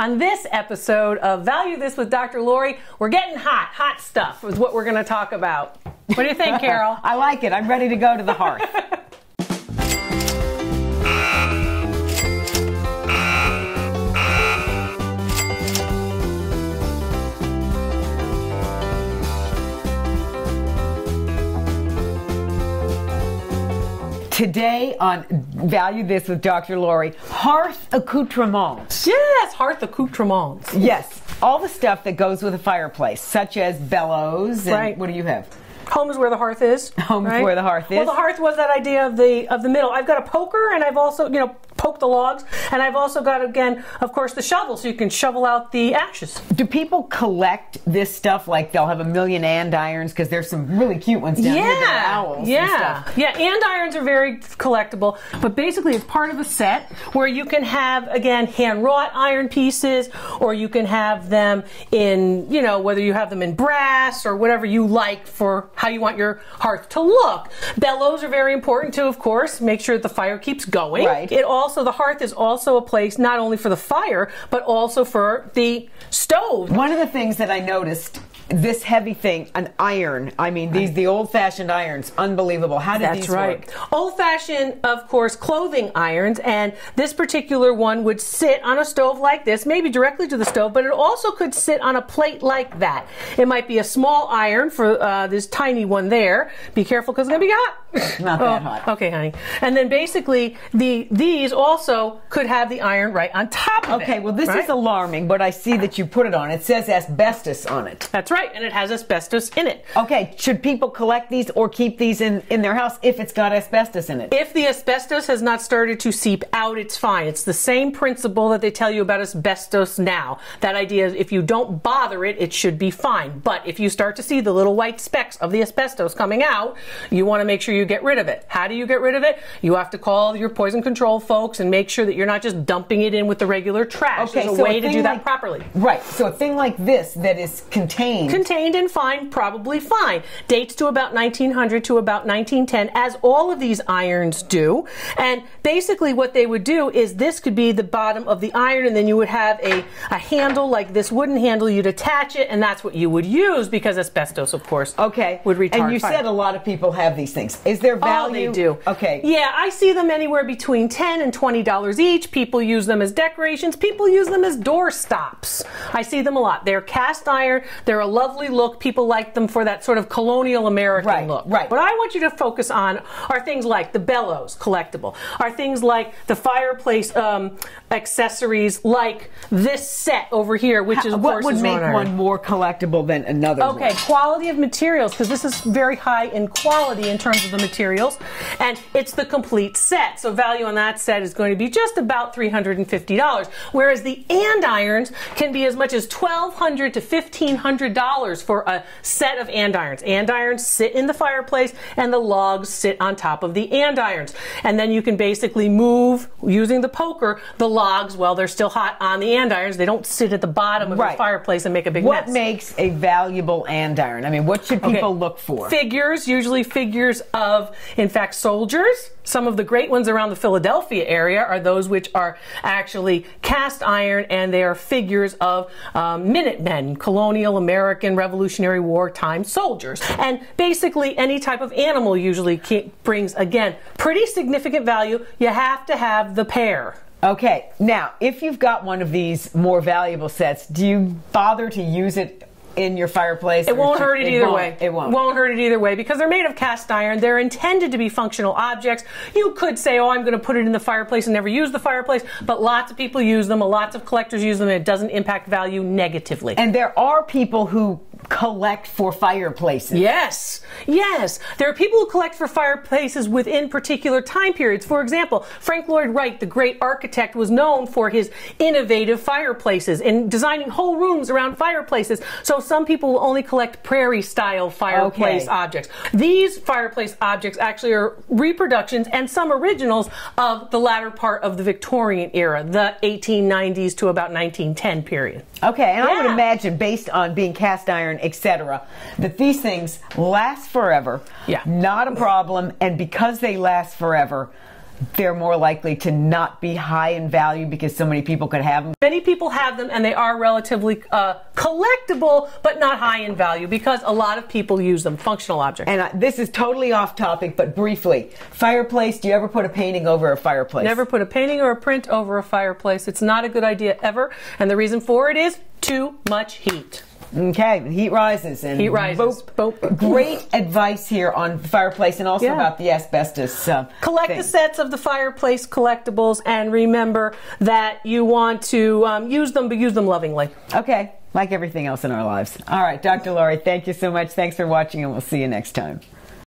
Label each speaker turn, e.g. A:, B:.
A: On this episode of Value This with Dr. Lori, we're getting hot. Hot stuff is what we're going to talk about. What do you think, Carol?
B: I like it. I'm ready to go to the hearth. Today on Value This with Dr. Lori, hearth accoutrements.
A: yes, hearth accoutrements.
B: Yes, all the stuff that goes with a fireplace, such as bellows. And
A: Right.
B: What do you have?
A: Home is where the hearth is.
B: Home is where the hearth is.
A: Well, the hearth was that idea of the of the middle. I've got a poker, and I've also you know poked the logs, and I've also got again, of course, the shovel, so you can shovel out the ashes.
B: Do people collect this stuff? Like they'll have a million andirons because there's some really cute ones down here. that are
A: Yeah,
B: owls and
A: yeah, yeah. Andirons are very collectible, but basically it's part of a set where you can have again hand wrought iron pieces, or you can have them in you know whether you have them in brass or whatever you like for how you want your hearth to look. Bellows are very important too, of course. Make sure that the fire keeps going.
B: Right.
A: It also the hearth is also a place not only for the fire but also for the stove.
B: One of the things that I noticed, this heavy thing, an iron. I mean, these the old-fashioned irons, unbelievable. How did
A: That's
B: these
A: right.
B: work?
A: Old fashioned, of course, clothing irons, and this particular one would sit on a stove like this, maybe directly to the stove, but it also could sit on a plate like that. It might be a small iron for uh, this tiny one there. Be careful because it's going to be hot.
B: Not that hot.
A: Okay, honey. And then basically, the these also could have the iron right on top of it.
B: Okay, well, this
A: right?
B: is alarming, but I see that you put it on. It says asbestos on it.
A: That's right, and it has asbestos in it.
B: Okay, should people collect these or keep these in, in their house if it's got asbestos in it?
A: If the asbestos has not started to seep out, it's fine. It's the same principle that they tell you about asbestos now. That idea is if you don't bother it, it should be fine. But if you start to see the little white specks of the asbestos coming out, you want to make sure you get rid of it. How do you get rid of it? You have to call your poison control folks and make sure that you're not just dumping it in with the regular trash. Okay, There's a
B: so
A: way to
B: thing
A: do that
B: like-
A: properly.
B: Right, so a thing like this that is contained.
A: Contained and fine, probably fine. Dates to about 1900 to about 1910, as all of these irons do. And basically, what they would do is this could be the bottom of the iron, and then you would have a, a handle like this wooden handle. You'd attach it, and that's what you would use because asbestos, of course,
B: okay,
A: would retard
B: And you
A: fire.
B: said a lot of people have these things. Is there
A: Oh,
B: value?
A: they do.
B: Okay.
A: Yeah, I see them anywhere between ten and twenty dollars each. People use them as decorations. People use them as door stops. I see them a lot. They're cast iron. They're a lovely look. People like them for that sort of colonial American
B: Right,
A: look.
B: right.
A: What I want you to focus on are things like the bellows, collectible. Are things like the fireplace um, accessories, like this set over here, which is of
B: what
A: course
B: would make
A: iron.
B: one more collectible than another?
A: Okay,
B: one?
A: quality of materials, because this is very high in quality in terms of the materials, and it's the complete set. So value on that set is going to be just about $350, whereas the andirons can be as much as $1,200 to $1,500 for a set of andirons. Andirons sit in the fireplace, and the logs sit on top of the andirons. And then you can basically move, using the poker, the logs while they're still hot on the andirons. They don't sit at the bottom of
B: Right.
A: the fireplace and make a big
B: What
A: mess.
B: makes a valuable andiron? I mean, what should
A: Okay.
B: people look for?
A: Figures, usually figures of, in fact, soldiers. Some of the great ones around the Philadelphia area are those which are actually cast iron and they are figures of um, Minutemen, colonial American Revolutionary War time soldiers. And basically, any type of animal usually brings, again, pretty significant value. You have to have the pair.
B: Okay, now if you've got one of these more valuable sets, do you bother to use it in your fireplace?
A: It won't hurt it, either way.
B: It won't.
A: Won't hurt it either way because they're made of cast iron. They're intended to be functional objects. You could say, "Oh, I'm going to put it in the fireplace and never use the fireplace," but lots of people use them. A lots of collectors use them. And it doesn't impact value negatively.
B: And there are people who collect for fireplaces.
A: Yes, yes. There are people who collect for fireplaces within particular time periods. For example, Frank Lloyd Wright, the great architect, was known for his innovative fireplaces and designing whole rooms around fireplaces. So some people will only collect prairie style fireplace
B: Okay.
A: objects. These fireplace objects actually are reproductions and some originals of the latter part of the Victorian era, the 1890s to about 1910 period.
B: Okay, and I would imagine, based on being cast iron, etc., that these things last forever.
A: Yeah.
B: Not a problem, and because they last forever, they're more likely to not be high in value because so many people could have them.
A: Many people have them and they are relatively uh, collectible, but not high in value because a lot of people use them, functional objects.
B: And uh, this is totally off topic, but briefly, fireplace. Do you ever put a painting over a fireplace?
A: Never put a painting or a print over a fireplace. It's not a good idea ever. And the reason for it is too much heat.
B: Okay, heat rises and
A: Heat rises.
B: boop. Great advice here on the fireplace and also
A: Yeah.
B: about the asbestos. Uh,
A: Collect
B: thing.
A: the sets of the fireplace collectibles and remember that you want to um, use them, but use them lovingly.
B: Okay, like everything else in our lives. All right, Dr. Lori, thank you so much. Thanks for watching, and we'll see you next time.